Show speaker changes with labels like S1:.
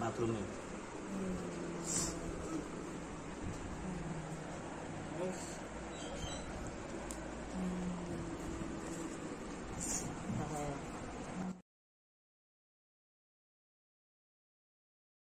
S1: Bathroom में।